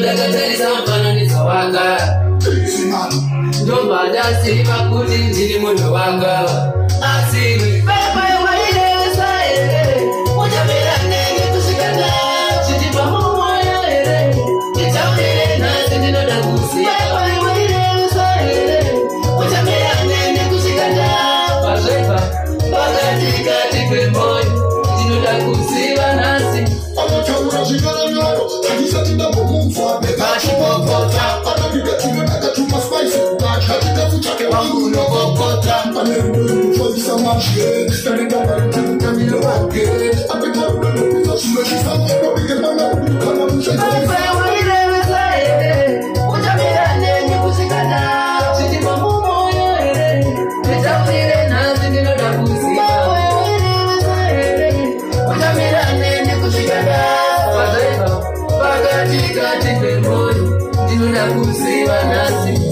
ndakatarisa mfananidzo wanga ndobvada siri makuti ndiri munhu wangao ndikati ndambomunzwa bekachipopota anodika chimwe akatuma spice kukatya chikafu chake wangu nokopota pane rudo rekuchwaisa mazve ndaringavari tunatepe moyo, juu na kuziwa nasi